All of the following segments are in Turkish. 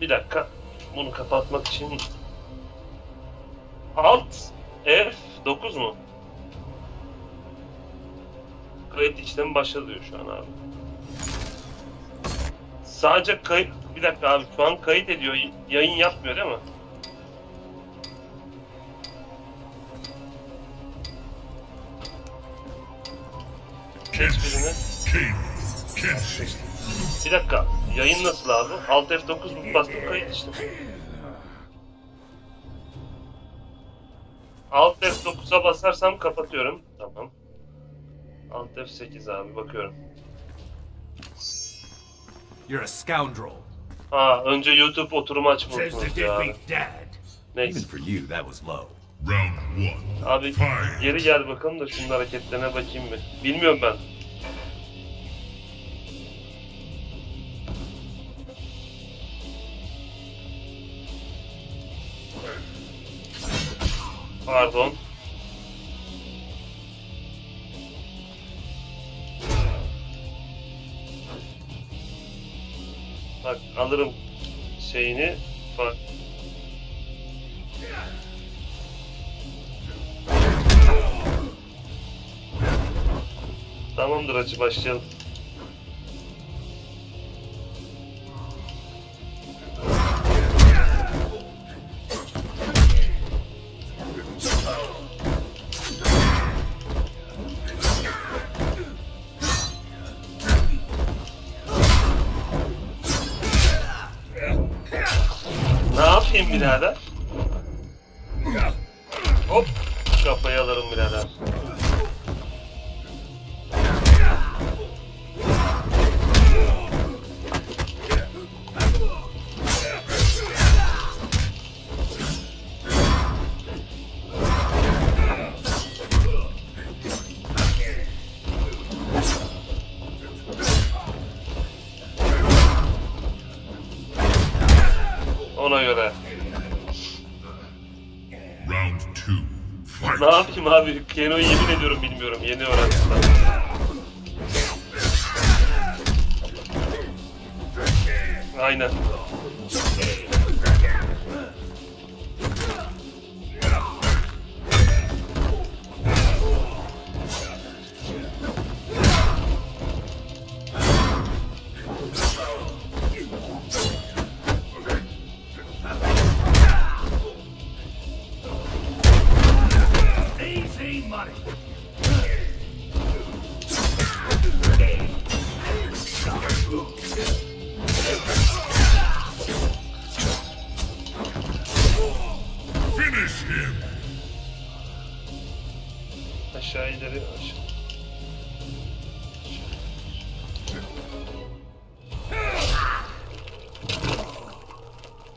Bir dakika. Bunu kapatmak için Alt F9 mu? Kayıt işlemi başladı diyor şu an abi. Sadece kayıt... Bir dakika abi şu an kayıt ediyor. Yayın yapmıyor değil mi? Geç birini. Bir dakika. Yayın nasıl abi? Alt F9 bastım kayıt işte. Alt F9'a basarsam kapatıyorum. Tamam. Alt F8 abi bakıyorum. You're a scoundrel. Ha önce YouTube oturumu the unuttunuz ya dad. Even Neyse. for you, that was low. Round one. Abi geri gel bakalım da şunun hareketlerine bakayım bir. Bilmiyorum ben. Pardon. Bak alırım şeyini. Bak. Tamamdır acı başlayalım. Yapayım Ne yapayım abi? Keno'yu yemin ediyorum bilmiyorum. Yeni öğrendim. Aynen. Aşağı ileri aşağı.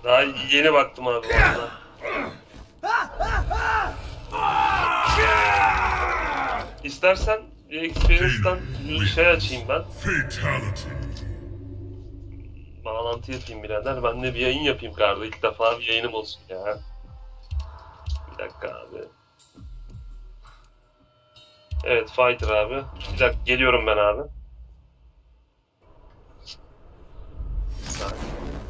Daha yeni baktım abi valla. İstersen Experience'dan bir şey açayım ben. Bağlantı yapayım birader. Ben de bir yayın yapayım kardı. İlk defa bir yayınım olsun ya. Bir dakika abi. Evet Fighter abi. Bir dakika geliyorum ben abi.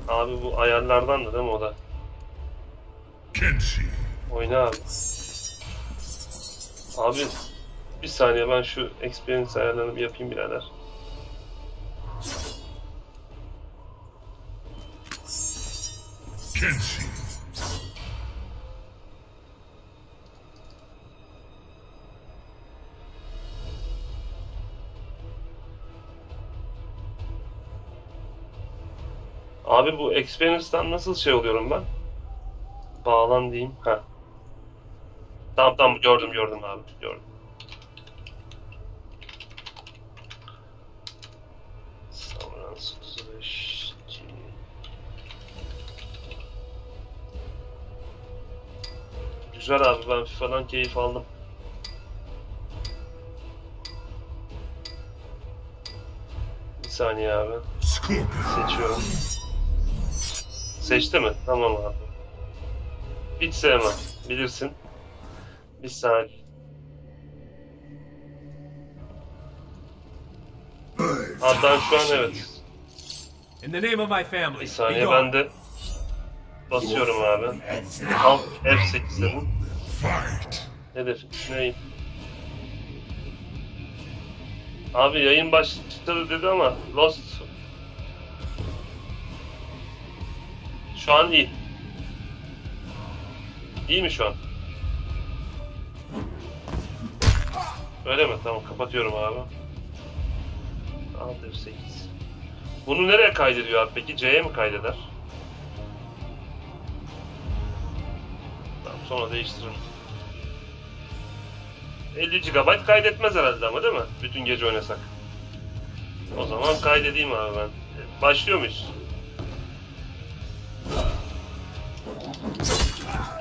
Abi bu ayarlardan da değil mi o da? Oyna abi. Abi bir saniye ben şu experience ayarlarını bir yapayım birader. Kenshi. Abi bu experience'dan nasıl şey oluyorum ben? Bağlan diyeyim. Ha. Tamam tamam gördüm gördüm abi gördüm. Savrans 35 G. Güzel abi ben FIFA'dan keyif aldım. Bir saniye abi. Seçiyorum. Seçti mi? Tamam abi. Hiç sevmem. Bilirsin. Bir saniye. Hatta şu an evet. In the name of my family, Bir saniye ben de Basıyorum abi. Alt F8 dedim. Fight. Hedef neyim? Abi yayın başladı dedi ama Lost Şu an iyi. İyi mi şu an? Öyle mi? Tamam kapatıyorum abi. Alt F8. Bunu nereye kaydediyor abi peki? C'ye mi kaydeder? Tamam sonra değiştiririm. 50 GB kaydetmez herhalde ama değil mi? Bütün gece oynasak. O zaman kaydedeyim abi ben. Başlıyor muyuz? Thank you.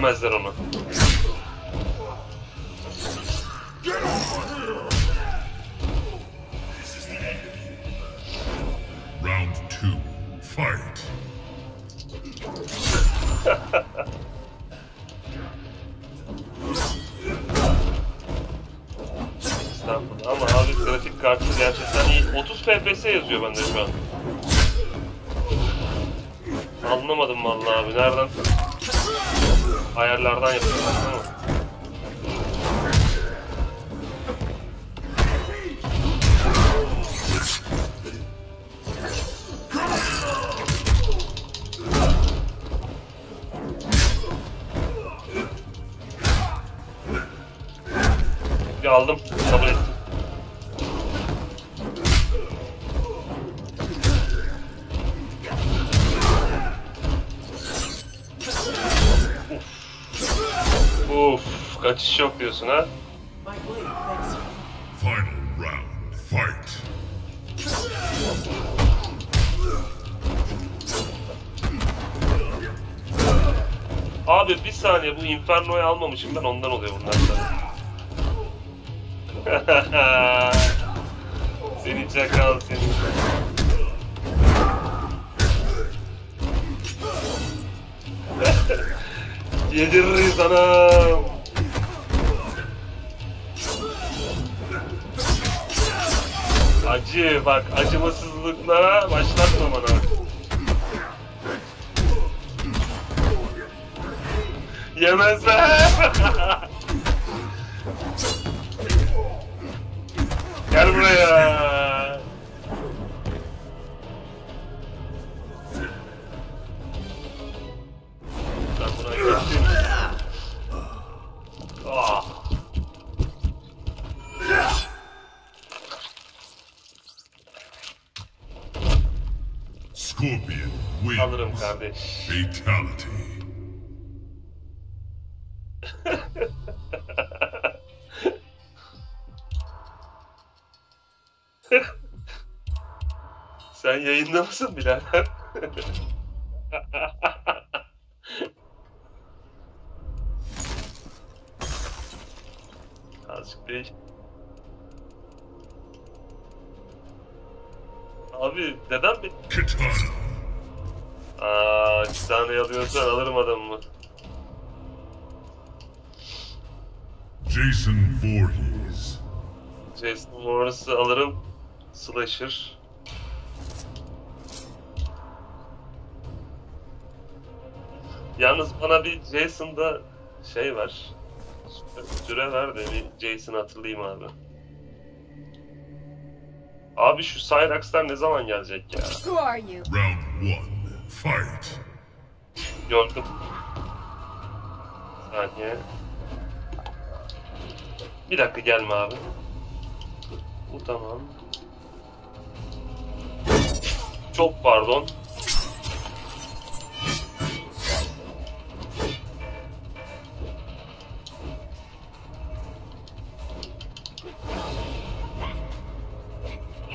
Yemezler onu. Round two. Fight. Estağfurullah. Ama abi grafik kartı gerçekten iyi. 30 FPS yazıyor bende şu an. Anlamadım vallahi abi. Nereden? Ayarlardan yapıyorlar değil mi? Aldım. Kaçış yok diyorsun ha? Final round. Fight. Abi bir saniye bu Inferno'yu almamışım ben ondan oluyor bunlar sana. seni çakal seni. Yediririz anam. Acı bak acımasızlıklara başlatma bana. Yemezler. Gel buraya. Scorpion wins. Alırım kardeş. Fatality. Sen yayında mısın birader? Azıcık değil. Abi neden bir... Katana. Aa, iki tane alıyorsan alırım adamımı. Jason Voorhees. Jason Morris'ı alırım. Slasher. Yalnız bana bir Jason'da şey var. Süre ver de bir Jason hatırlayayım abi. Abi şu Cyrax'lar ne zaman gelecek ya? Who are you? Round one. Fight. Gördüm. Saniye. Bir dakika gelme abi. Bu tamam. Çok pardon.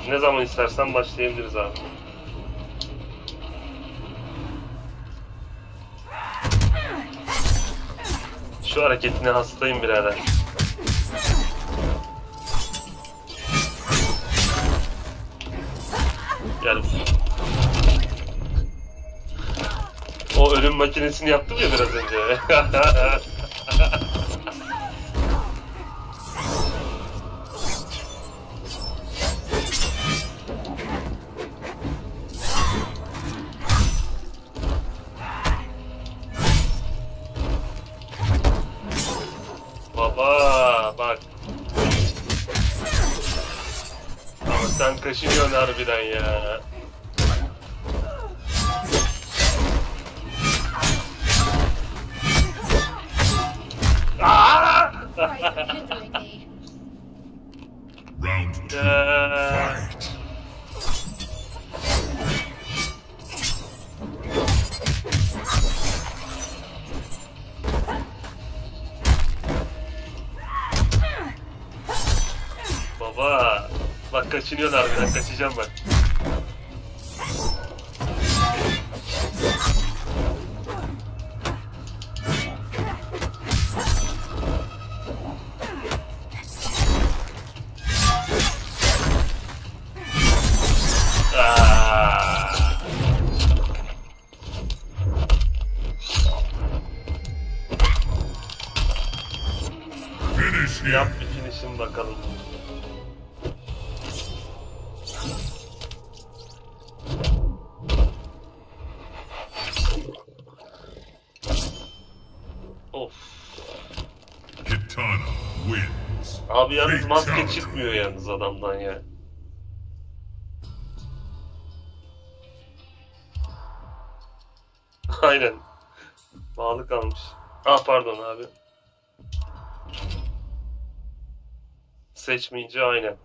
Ne zaman istersen başlayabiliriz abi. Şu hareketine hastayım birader. Gel. O ölüm makinesini yaptım ya biraz önce. Kaşınıyorsun harbiden ya. Bak kaçınıyorsun harbiden kaçacağım ben. Yap bir finish'in bakalım. Abi yalnız maske çıkmıyor yalnız adamdan ya. Aynen. Bağlı kalmış. Ah pardon abi. Seçmeyince aynen.